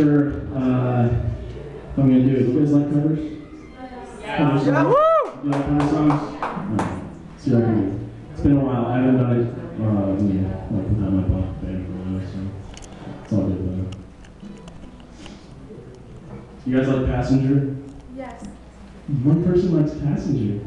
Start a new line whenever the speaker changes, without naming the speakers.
Uh, I'm gonna do it. You guys like covers? Yeah. yeah. You like cover songs? No. See what I can do. It's been a while. I haven't done it, uh, yeah, like without my pop band for a while, so it's all good though. You guys like Passenger?
Yes.
One person likes Passenger.